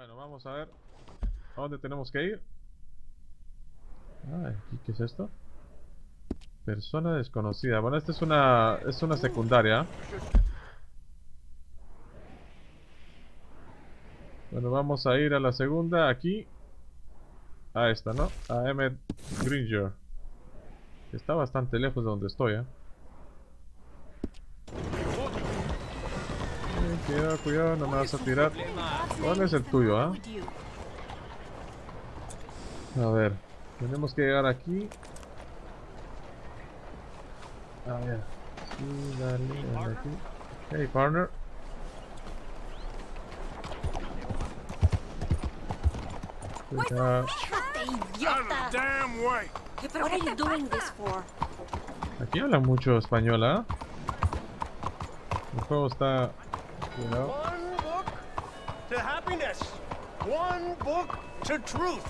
Bueno, vamos a ver a dónde tenemos que ir. ¿y ¿qué es esto? Persona desconocida. Bueno, esta es una es una secundaria. Bueno, vamos a ir a la segunda aquí. A esta, ¿no? A Emmett Gringer. Está bastante lejos de donde estoy, ¿eh? Eh, Cuidado, cuidado, no me vas a tirar. ¿Cuál es el tuyo, ah? A ver, tenemos que llegar aquí. A ver. Sí, dale, dale aquí. Hey, partner. Aquí hablan mucho español, ¿ah? El juego está... Cuidado. One book to happiness. One book to truth.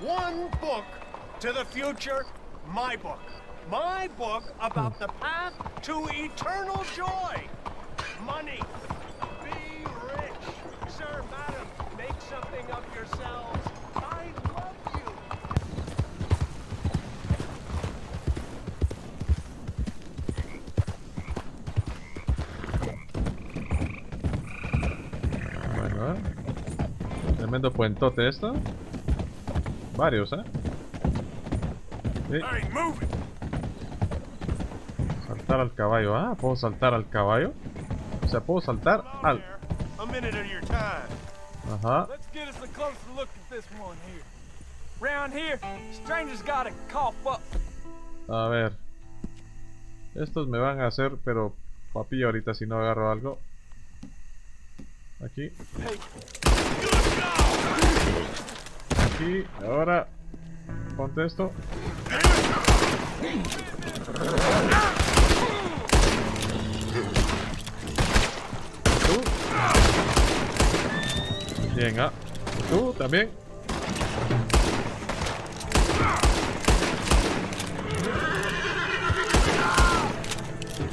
One book to the future. My book. My book about the path to eternal joy. Money. Be rich. Sir, madam, make something of yourselves. Tremendo puentote esto. Varios, ¿eh? Sí, saltar al caballo. Ah, ¿puedo saltar al caballo? O sea, puedo saltar al... Ajá. Let's get us a closer look at this one here. Round here, strangers gotta cough up. A ver. Estos me van a hacer, pero papilla ahorita si no agarro algo. Aquí. Aquí. Ahora. Ponte esto. Tú. Venga. Tú también.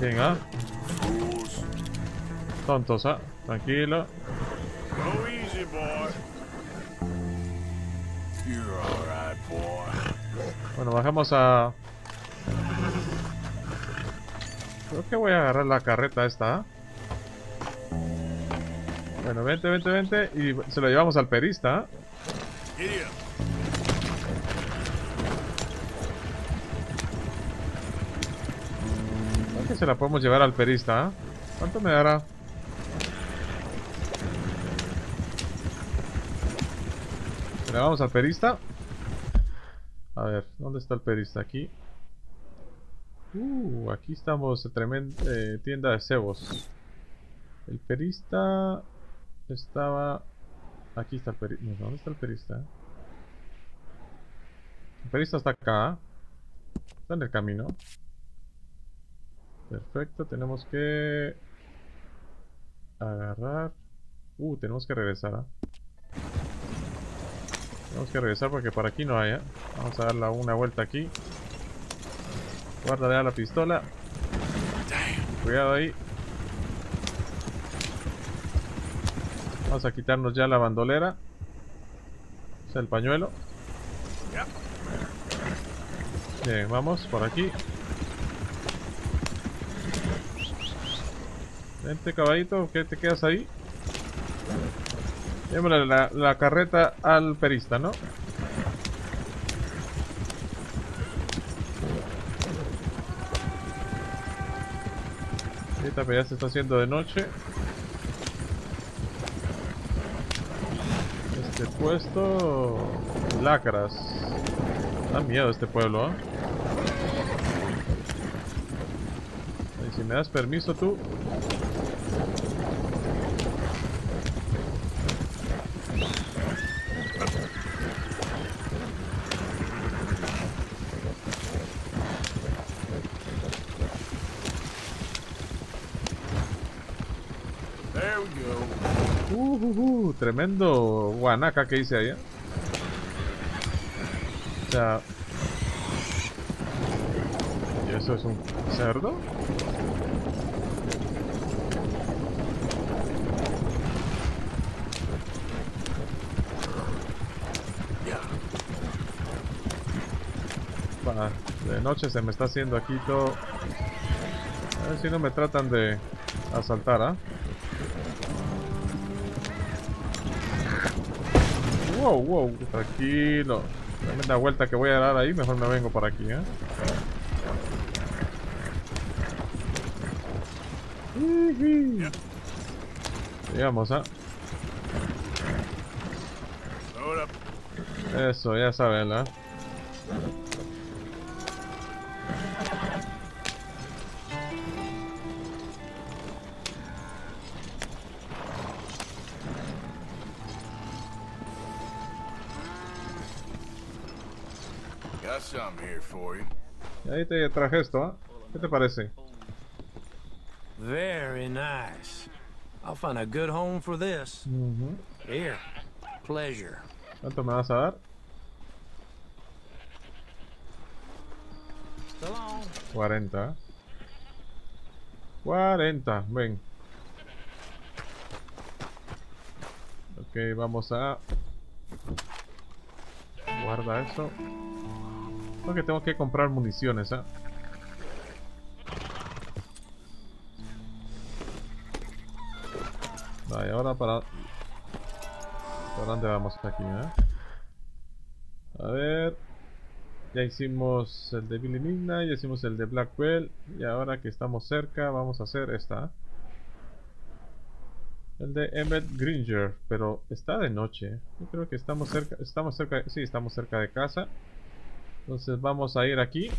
Venga. Tontos, ¿ah? Tranquilo. Go easy, boy. Bueno, bajamos a... Creo que voy a agarrar la carreta esta. ¿ah? Bueno, vente, vente, vente. Y se lo llevamos al perista. ¿ah? Creo que se la podemos llevar al perista. ¿ah? ¿Cuánto me dará? ¿Se la vamos al perista? A ver, ¿dónde está el perista? Aquí. Uh, aquí estamos, tremenda tienda de cebos. El perista estaba... Aquí está el perista. ¿Dónde está el perista? El perista está acá. Está en el camino. Perfecto, tenemos que... Agarrar... Uh, tenemos que regresar, ¿ah? Tenemos que regresar porque por aquí no hay, ¿eh? Vamos a darle una vuelta aquí. Guarda ya la pistola. Cuidado ahí. Vamos a quitarnos ya la bandolera. O sea, el pañuelo. Bien, vamos por aquí. Vente caballito, que te quedas ahí. Démosle la, carreta al perista, ¿no? Pero ya se está haciendo de noche. Este puesto... Lacras. Da miedo este pueblo, ¿eh? Y si me das permiso tú... Uh, uh, uh, tremendo guanaca que hice allá. ¿eh? O sea... ¿Y eso es un cerdo? De noche se me está haciendo aquí todo... A ver si no me tratan de asaltar, ¿ah? Wow, wow, tranquilo. Tremenda vuelta que voy a dar ahí, mejor me vengo por aquí, ¿eh? Llegamos, ¿ah? Eso, ya saben, ¿ah? Y ahí te traje esto, ¿ah? ¿Qué te parece? Very nice. I'll find a good home for this. Here. Pleasure. ¿Cuánto me vas a dar? Long. 40. 40, ven. Ok, vamos a... Guarda eso. Porque tengo que comprar municiones, ¿ah? Vale, ahora para... ¿Para dónde vamos aquí, eh? A ver... Ya hicimos el de Billy Midnight, ya hicimos el de Blackwell y ahora que estamos cerca vamos a hacer esta. El de Emmett Gringer, pero está de noche. Yo creo que estamos cerca, estamos cerca, sí, estamos cerca de casa. Entonces vamos a ir aquí.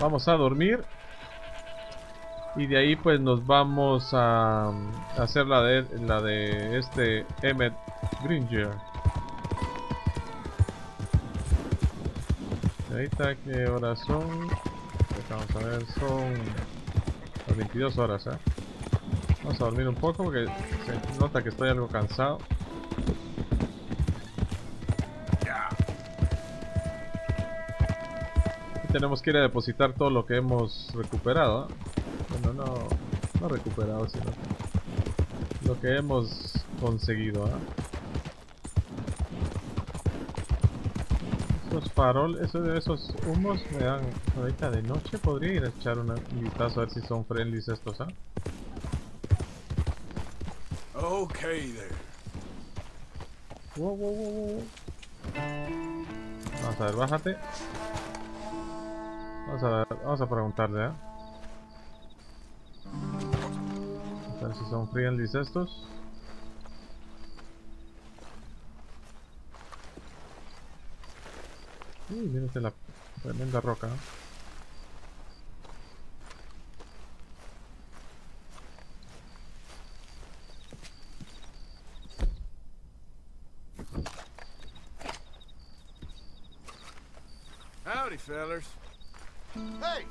Vamos a dormir. Y de ahí pues nos vamos a, hacer la de la de este Emmett Gringer. Ahorita qué horas son. Vamos a ver, son las 22 horas, ¿eh? Vamos a dormir un poco porque se nota que estoy algo cansado. Tenemos que ir a depositar todo lo que hemos recuperado. Bueno, no, no recuperado, sino lo que hemos conseguido. ¿eh? Esos farol, esos, esos humos me dan ahorita de noche. Podría ir a echar un vistazo a ver si son friendlies estos, ¿ah? Okay there. Wow, wow, wow. Vamos a ver, bájate. Vamos a preguntarle, ¿eh? A ver si son friendlies estos. Uy, mírate la tremenda roca. Howdy, fellers. Hey,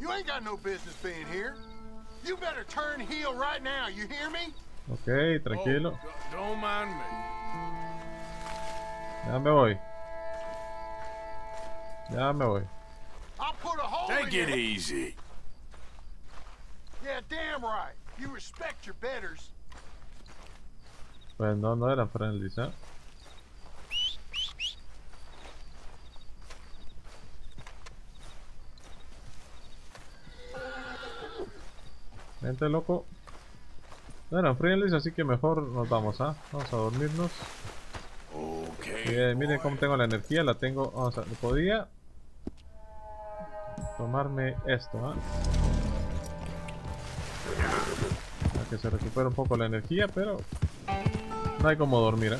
you ain't got no business being here. You better turn heel right now, you hear me? Ok, tranquilo. Oh, don't mind me. Ya me voy. Ya me voy. I'll put a hole in Take your it head. easy. Yeah, damn right. You respect your betters. Pues no, no eran friendlies, ¿eh? Vente, loco. No eran friendlies, así que mejor nos vamos, ¿ah? Vamos a dormirnos. Okay. Bien, miren cómo tengo la energía, la tengo... Vamos a... Podía... Tomarme esto, ¿ah? Para que se recupere un poco la energía, pero... No hay como dormir, ¿eh?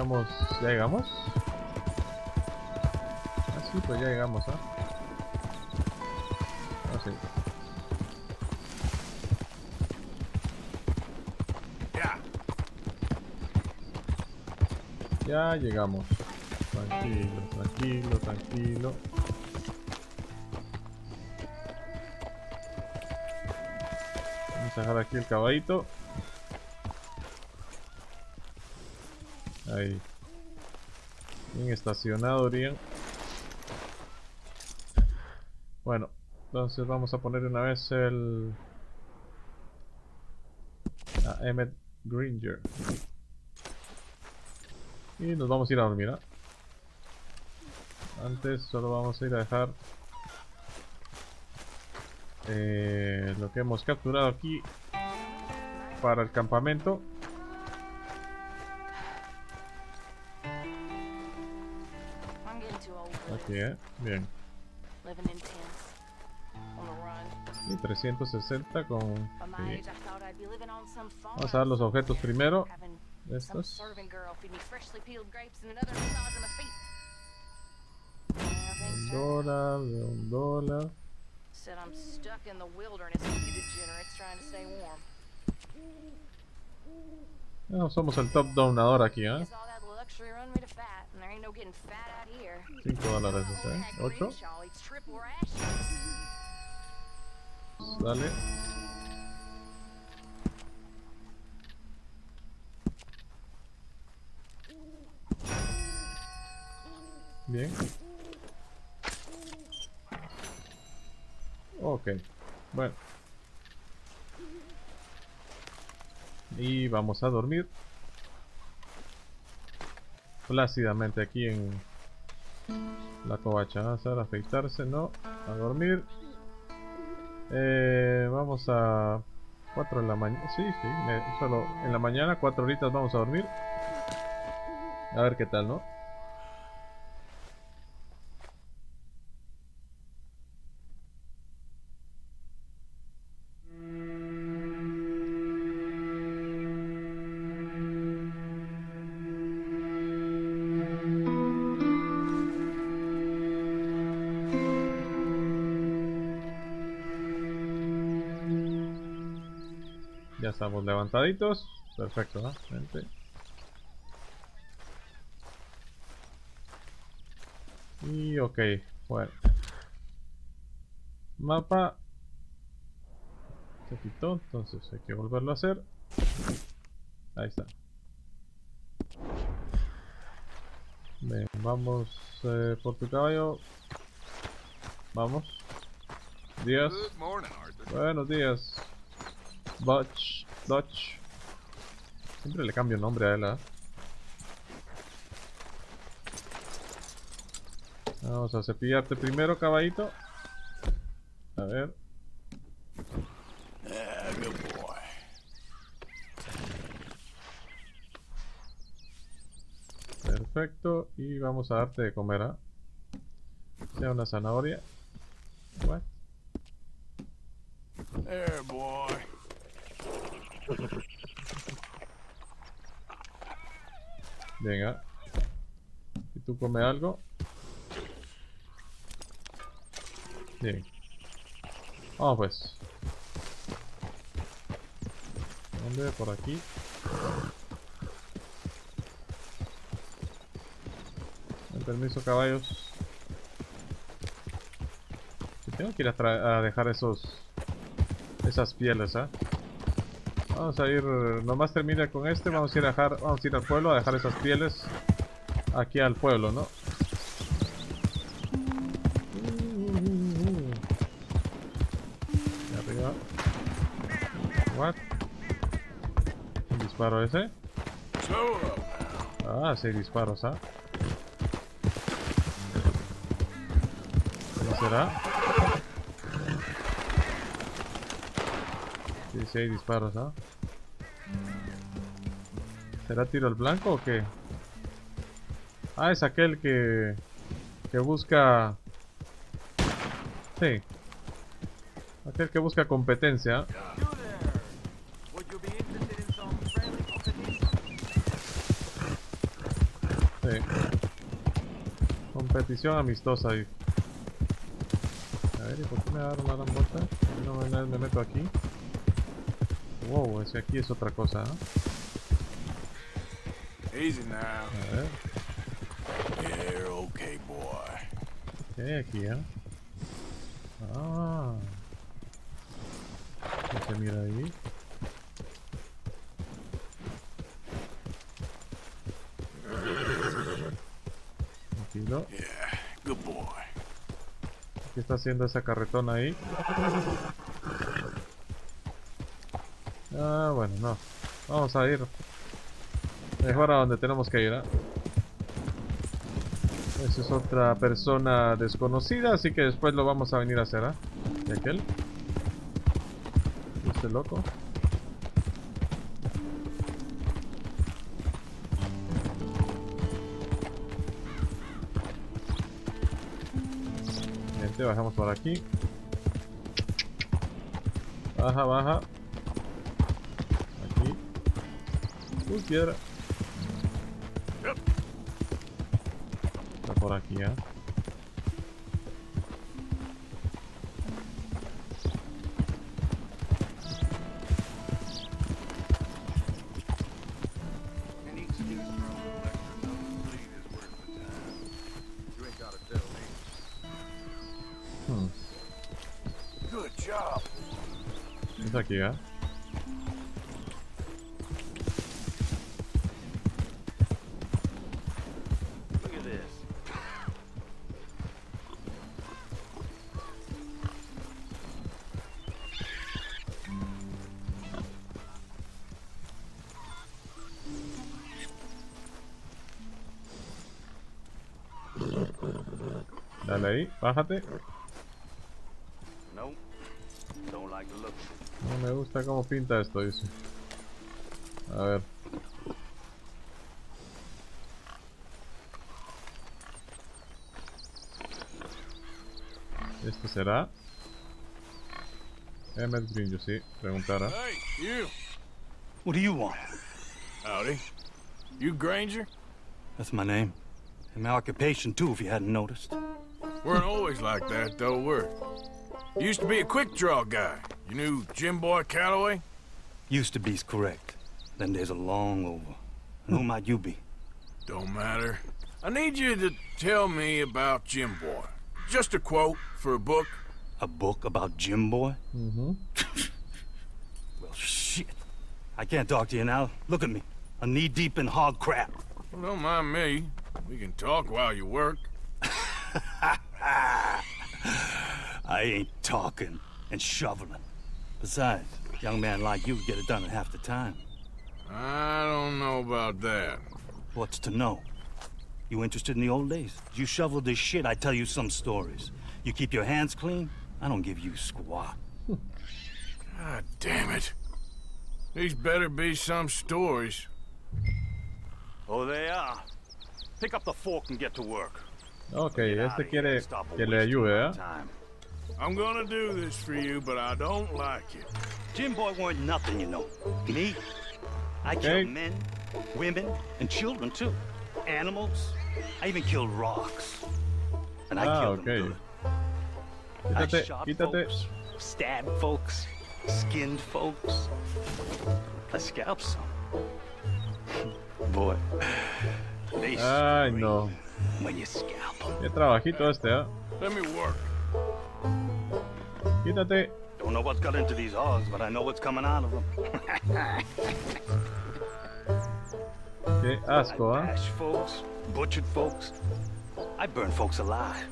Llegamos... ¿Ya llegamos? Ah, sí, pues ya llegamos, ¿ah? Ah, sí. Yeah. Ya llegamos. Tranquilo, tranquilo, tranquilo. Vamos a dejar aquí el caballito. Ahí. Bien estacionado, Orián. Bueno, Entonces vamos a poner una vez el... A Emmet Gringer. Y nos vamos a ir a dormir, ¿ah? Antes solo vamos a ir a dejar eh, lo que hemos capturado aquí para el campamento. Thought I'd be living on some farm. Vamos a dar los objetos primero. Estos. Un dólar, de un dólar. Said I'm stuck in the wilderness with you degenerates trying to stay warm. No, somos el top donador aquí, ¿eh? 5 dólares, ¿eh? Heck, 8. Greenshaw eats triple rations. Dale. Bien. Bueno. Y vamos a dormir. Plácidamente aquí en la covacha. Vamos a afeitarse, no. A dormir. Eh, vamos a 4 de la mañana. Sí, sí, me- solo en la mañana, 4 horitas vamos a dormir. A ver qué tal, ¿no? Estamos levantaditos. Perfecto, ¿no? Gente. Y ok, bueno. Mapa. Se quitó, entonces hay que volverlo a hacer. Ahí está. Ven, vamos eh, por tu caballo. Vamos. Días. Buenos días. Dutch. Dutch. Siempre le cambio nombre a él, ¿ah? Vamos a cepillarte primero, caballito. A ver. Perfecto. Y vamos a darte de comer, ¿ah? Sea una zanahoria. What? There, boy. Venga. ¿Y tú come algo? Bien. Vamos pues. ¿Dónde? Por aquí. Con permiso, caballos. Tengo que ir a, a dejar esos... Esas pieles, ¿ah? Vamos a ir, nomás termina con este, vamos a ir a dejar, vamos ir al pueblo a dejar esas pieles aquí al pueblo, ¿no? Arriba. What? ¿Un disparo ese? Ah, sí, disparos, ¿ah? ¿Cómo será? Sí hay disparos, ¿ah? ¿Será tiro al blanco o qué? Ah, es aquel que... que busca... Sí. Aquel que busca competencia. Sí. Competición amistosa ahí. A ver, ¿y por qué me agarro la gran vuelta? ¿Por qué no me meto aquí? Wow, ese aquí es otra cosa, ¿no? Easy now. A ver, You're okay, boy. ¿qué hay aquí, eh? Ah. ¿Qué se mira ahí? Tranquilo. Yeah, good boy. ¿Qué está haciendo esa carretona ahí? Ah, bueno, no. Vamos a ir. Mejor a donde tenemos que ir, ¿eh? Esa es otra persona desconocida, así que después lo vamos a venir a hacer, ¿eh? ¿Y aquel? ¿Este loco? Gente, bajamos por aquí. Baja, baja. Uy, piedra. Está por aquí, ¿eh? Hmm. Good job. Es bájate. Nope. Don't like the look. No me gusta cómo pinta esto, dice. A ver. ¿Este será? Emmett Green, yo sí, preguntara. Hey, you. What do you want? Howdy. You Granger? That's my name. And my occupation, too, if you hadn't noticed. Weren't always like that, though, were you? Used to be a quick draw guy. You knew Jim Boy Calloway? Used to be's correct. Then there's a long over. And who might you be? Don't matter. I need you to tell me about Jim Boy. Just a quote for a book. A book about Jim Boy? Mhm. Well, shit. I can't talk to you now. Look at me. I'm knee-deep in hog crap. Well, don't mind me. We can talk while you work. I ain't talking and shoveling. Besides, young man like you get it done in half the time. I don't know about that. What's to know? You interested in the old days? You shovel this shit, I tell you some stories. You keep your hands clean, I don't give you squat. God damn it. These better be some stories. Oh, they are. Pick up the fork and get to work. Ok, Get este outta here quiere stop que le ayude, ¿eh? time. I'm gonna do this for you, but I don't like it. Jim Boy weren't nothing, you know. Me? I Okay. killed men, women, and children, too. Animals. I even killed rocks. And I Ah, killed ok. them good. I Quítate, shot quítate. folks, stabbed folks, skinned folks. I scalped some. Boy, they Ay, no. scream when you scalp 'em. Qué trabajito este, ¿eh? Let me work. Quítate. Don't know what's got into these hogs, but I know what's coming out of them. Qué asco, I ¿eh? bashed folks, butchered folks. I burned folks alive.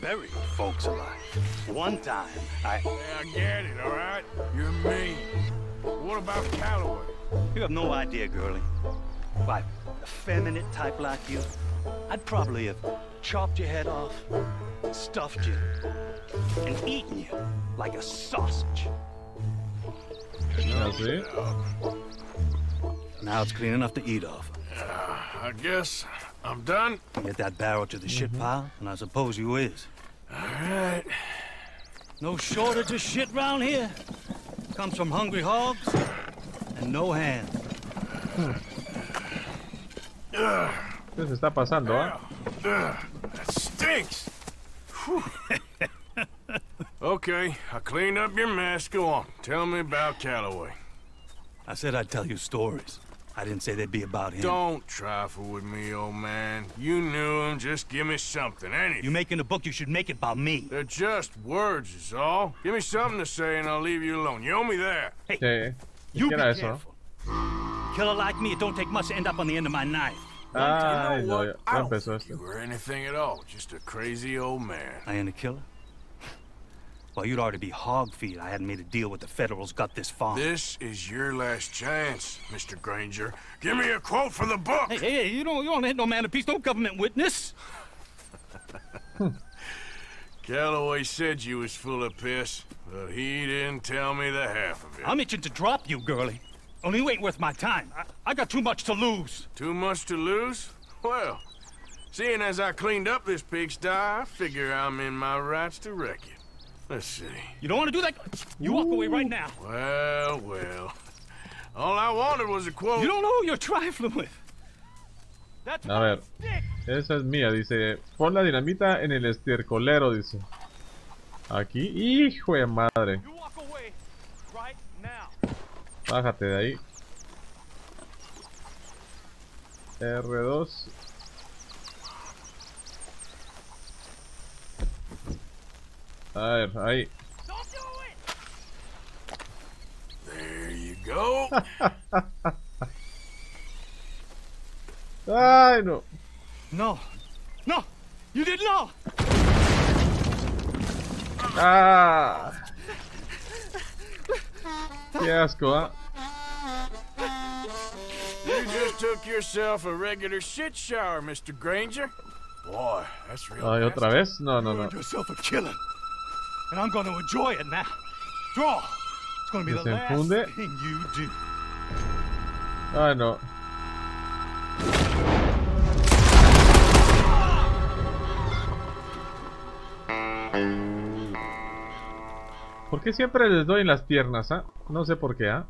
Buried folks alive. One time, I... Yeah, I get it, all right? You're mean. What about Calloway? You have no idea, girlie. Why, a feminine type like you, I'd probably have chopped your head off, stuffed you, and eaten you like a sausage. Así. Now it's clean enough to eat off. I guess I'm done. Get that barrel to the shit mm-hmm. pile, and I suppose you is. All right. No shortage of shit round here. Comes from hungry hogs and no hands. ¿Qué se está pasando? Ugh, that stinks. Okay, I cleaned up your mess. Go on. Tell me about Calloway. I said I'd tell you stories. I didn't say they'd be about him. Don't trifle with me, old man. You knew him. Just give me something, anything. You're making a book, you should make it about me. They're just words, is all. Give me something to say and I'll leave you alone. You owe me that. Hey, ¿Qué You be era eso? careful. Killer like me, it don't take much to end up on the end of my knife. Ay, you know what? ya, I ya don't empezó think esto. you were anything at all. Just a crazy old man. I ain't a killer. Well, you'd already be hog feed. I hadn't made a deal with the Federals, got this far. This is your last chance, Mr. Granger. Give me a quote from the book. Hey, hey, hey, you don't, you don't hit no man of peace, no government witness. Calloway said you was full of piss, but he didn't tell me the half of it. I'm itching to drop you, girlie. Only you ain't worth my time. I, I got too much to lose. Too much to lose? Well, seeing as I cleaned up this pigsty, I figure I'm in my rights to wreck it. Let's see. You don't want to do that? You walk away right now. Well, well. All I wanted was a quote. You don't know who you're trifling with. That's A ver. Esa es mía, dice. Pon la dinamita en el estercolero, dice. Aquí. Hijo de madre. Bájate de ahí. R2. A ver, ahí. There you go. ¡Ay, no! No. No! You didn't know! ¡Ah! ¡Qué asco, ah! you just took yourself a regular shit shower, Mr. Granger. Boy, that's real. Ay. ¿otra vez? No, no, no. Yourself a killing. And I'm gonna enjoy it now. Draw! It's gonna be the last thing you do. Ay, no. ¿Por qué siempre les doy en las piernas, ah? No sé por qué, ah.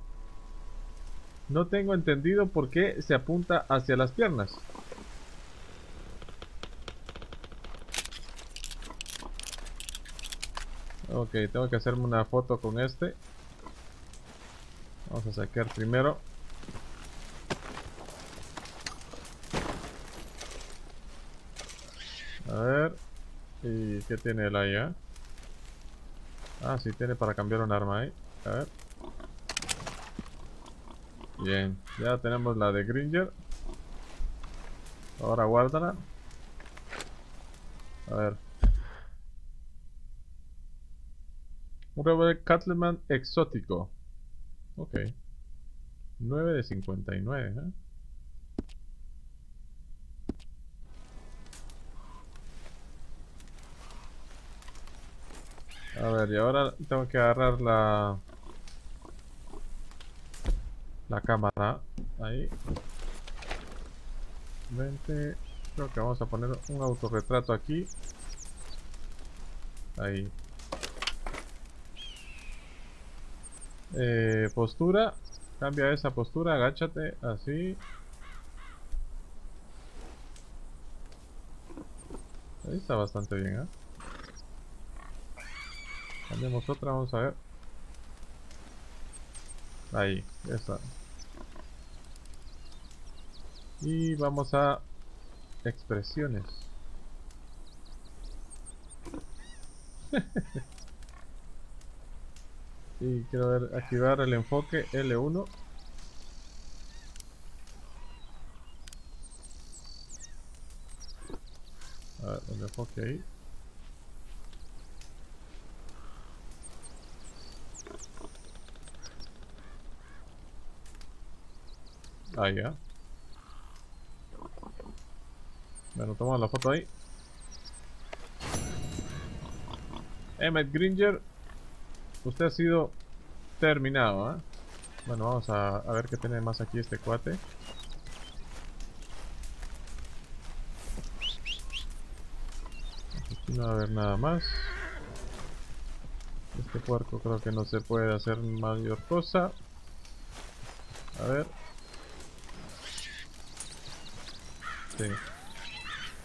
No tengo entendido por qué se apunta hacia las piernas. Ok, tengo que hacerme una foto con este. Vamos a sacar primero. A ver. ¿Y qué tiene él ahí, eh? Ah, sí, tiene para cambiar un arma ahí. A ver. Bien, ya tenemos la de Gringer. Ahora guárdala. A ver. Un revólver Cattleman exótico. Ok. 9 de 59, ¿eh? A ver, y ahora tengo que agarrar la... La cámara. Ahí. 20. Creo que vamos a poner un autorretrato aquí. Ahí. Eh, postura. Cambia esa postura, agáchate, así. Ahí está bastante bien, ¿eh? Cambiamos otra, vamos a ver. Ahí, esa. Y vamos a expresiones. y quiero ver, activar el enfoque L1. A ver, el enfoque ahí. Ahí ya. Bueno, toma la foto ahí. Emmett Gringer, usted ha sido terminado, ¿eh? Bueno, vamos a, a ver qué tiene más aquí este cuate. Aquí no va a haber nada más. Este puerco creo que no se puede hacer mayor cosa. A ver. Sí.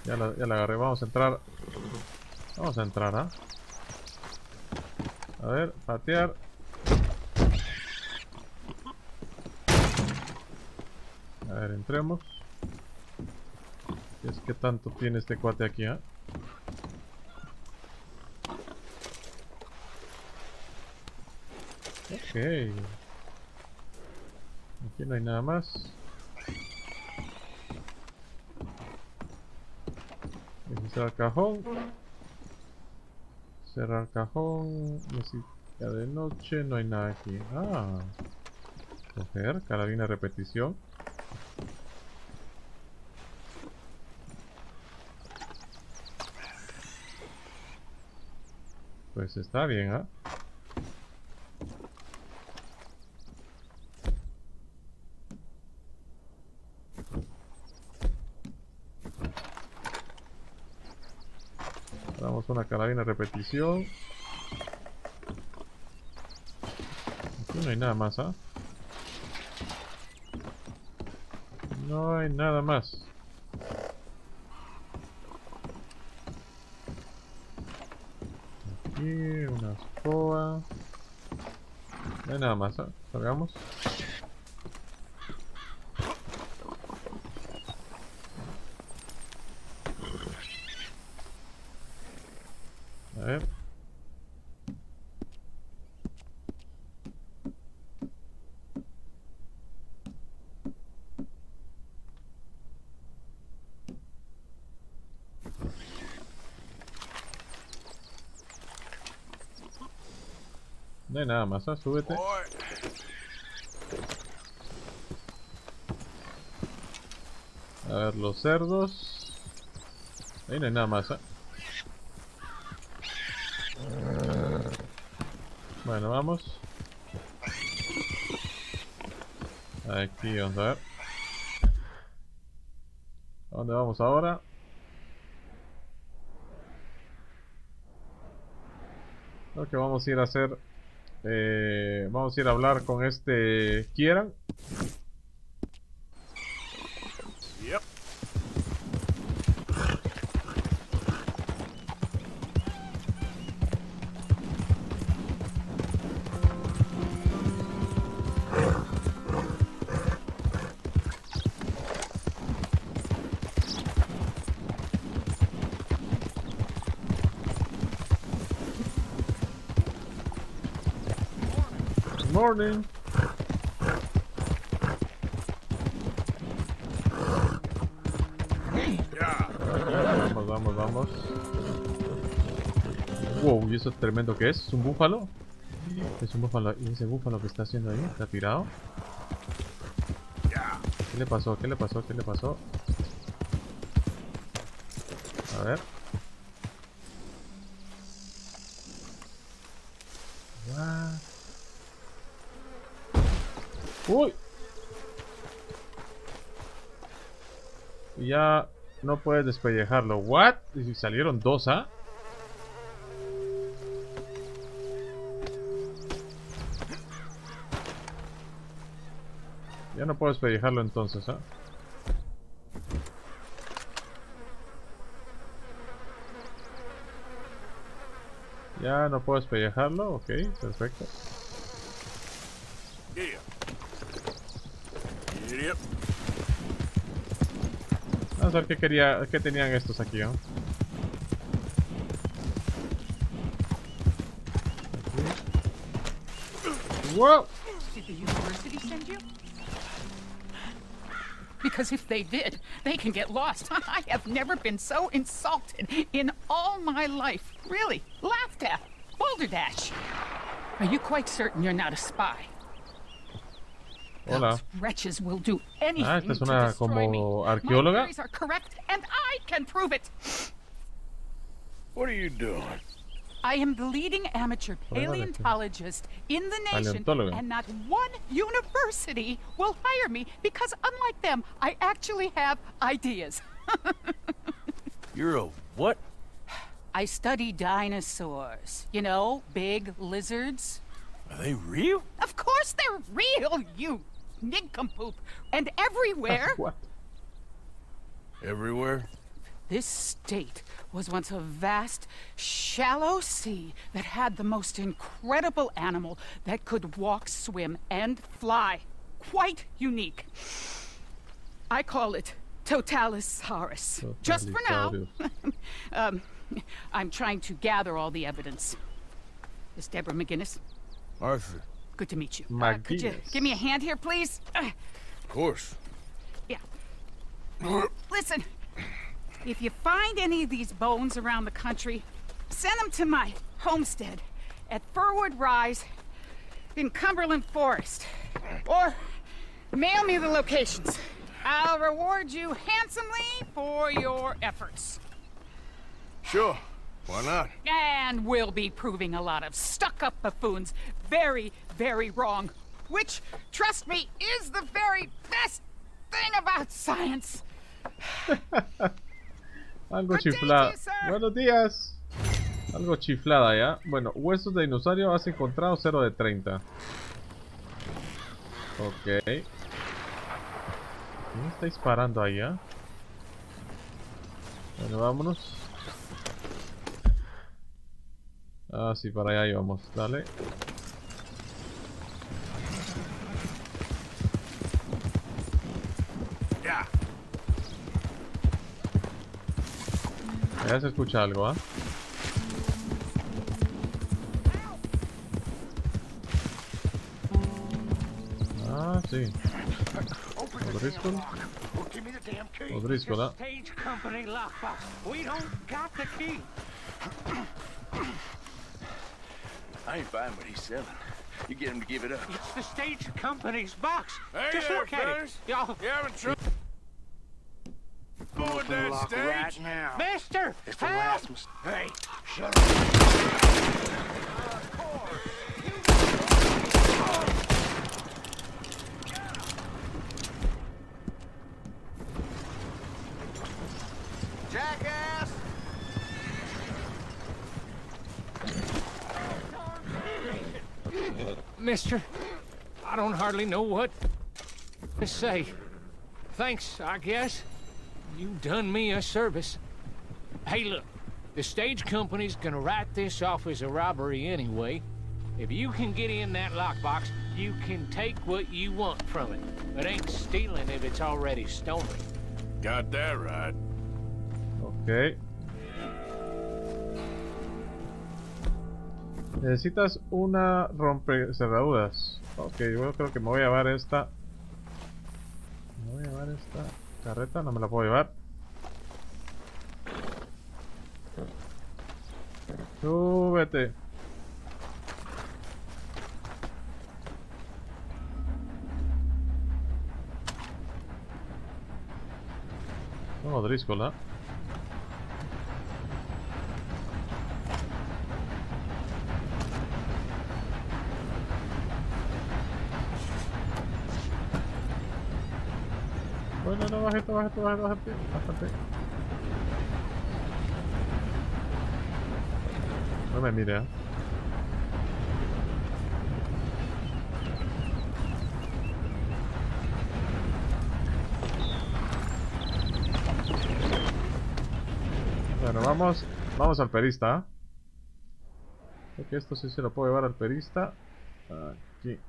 Ya la, ya la agarré. Vamos a entrar. Vamos a entrar, ¿ah? A ver, patear. A ver, entremos. Es que tanto tiene este cuate aquí, ¿ah? Ok. Aquí no hay nada más. Registrar cajón. Cerrar cajón. Música de noche. No hay nada aquí. Ah. Coger. Carabina repetición. Pues está bien, ¿ah una carabina repetición. Aquí no hay nada más, ¿ah? No hay nada más. Aquí una escoba. No hay nada más, ¿ah? Salgamos. A ver. No hay nada más, ¿ah? Súbete. A ver, los cerdos. Ahí no hay nada más, ¿eh? Bueno, vamos. Aquí, vamos a ver. ¿A dónde vamos ahora? Creo que vamos a ir a hacer... eh, vamos a ir a hablar con este Kieran. Morning. Vamos, vamos, vamos. Wow, ¿y eso es tremendo que es? ¿Es un búfalo? Es un búfalo. ¿Y ese búfalo que está haciendo ahí? ¿Está tirado? ¿Qué le pasó? ¿Qué le pasó? ¿Qué le pasó? A ver. ¡Uy! Ya no puedes despellejarlo. ¿What? ¿Y salieron dos, ah? Ya no puedo despellejarlo entonces, ¿ah? Ya no puedo despellejarlo, ok, perfecto. Vamos a ver qué quería, qué tenían estos aquí, ¿no? ¡Wow! Did the university send you? Because if they did, they can get lost. I have never been so insulted in all my life. Really, laughed at. Boulder Dash. Are you quite certain you're not a spy? Hola. Wretches will do anything Ah, esta es una como arqueóloga. My theories are correct, and I can prove it. What are you doing? I am the leading amateur paleontologist in the nation, and not one university will hire me because, unlike them, I actually have ideas. You're a what? I study dinosaurs. You know, big lizards. Are they real? Of course they're real, you nincompoop. And everywhere, What? Everywhere? this state was once a vast, shallow sea that had the most incredible animal that could walk, swim, and fly. Quite unique. I call it Totalisaurus. Just for now. um, I'm trying to gather all the evidence. This Deborah McGinnis. Arthur. Good to meet you. Uh, could you give me a hand here, please? Uh, Of course. yeah. Listen, if you find any of these bones around the country, send them to my homestead at Furwood Rise in Cumberland Forest. Or mail me the locations. I'll reward you handsomely for your efforts. Sure. Why not? And we'll be proving a lot of stuck-up buffoons very, very wrong. Which, trust me, is the very best thing about science. Algo chiflada. Buenos días. Algo chiflada ya. Bueno, huesos de dinosaurio has encontrado 0 de 30. Ok. ¿Quién está disparando ahí, ah? Bueno, vámonos. Ah, sí, para allá íbamos. Dale. Ya. Ya se escucha algo, ¿ah? Ah, sí. O'Driscoll. Well, give me the damn key. O'Driscoll, ¿ah? Stage company lockbox. We don't got the key. I ain't buying what he's selling. You get him to give it up. It's the stage company's box. Hey Just there, look at it. fellas. Y'all, You having trouble with that Lock right now. Mister, It's the help! last mis- Hey, shut up. Jackass! Mister, I don't hardly know what to say. Thanks, I guess. You done me a service. Hey, look, the stage company's gonna write this off as a robbery anyway. If you can get in that lockbox, you can take what you want from it. It ain't stealing if it's already stolen. Got that right. Ok. Necesitas una rompe cerraduras. Ok, yo creo que me voy a llevar esta. Me voy a llevar esta carreta, no me la puedo llevar. Súbete. No, Driscoll, ¿ah? Bueno, no, bájate, bájate, bájate, bájate. No me mire, ¿eh? Bueno, vamos, vamos al perista. Creo que esto sí se lo puedo llevar al perista. Aquí.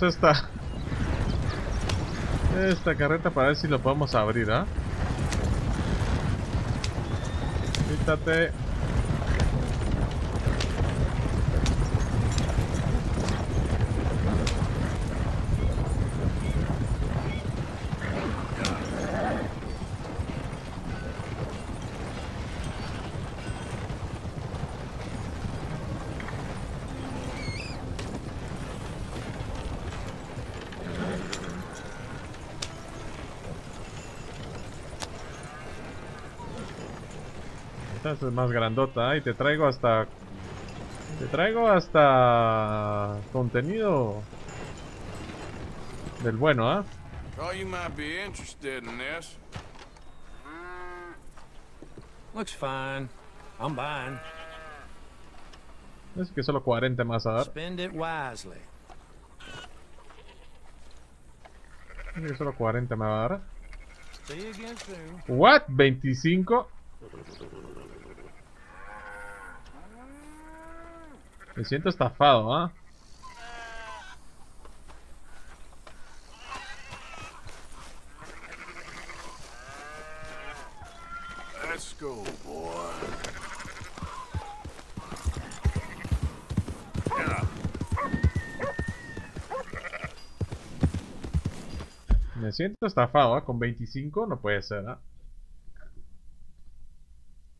Esta. Esta carreta para ver si lo podemos abrir, ¿ah? Quítate. Esta es más grandota ¿eh? y te traigo hasta... Te traigo hasta... Contenido... Del bueno, ¿ah? Thought you might be interested in this. Looks fine. I'm buying. Es que solo 40 más a dar. Spend it wisely. Es que solo 40 me va a dar. See you again soon. What? 25? Me siento estafado, ¿ah? Let's go, boy. Me siento estafado, ¿ah? Con 25 no puede ser, ¿ah?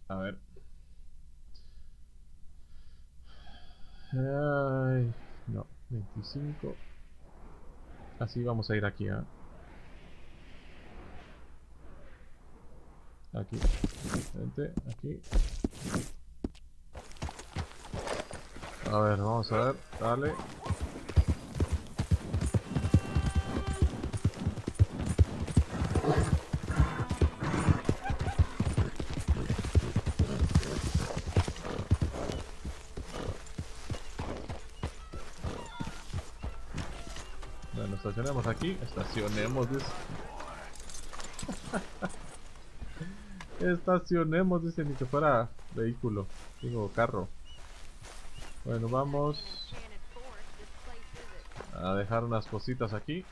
A ver. Ay, no, 25. Así vamos a ir aquí, ¿ah? Aquí. Vente, aquí. A ver, vamos a ver. Dale. Estacionemos aquí. Estacionemos. Estacionemos, dice, ni que fuera vehículo. Digo, carro. Bueno, vamos a dejar unas cositas aquí.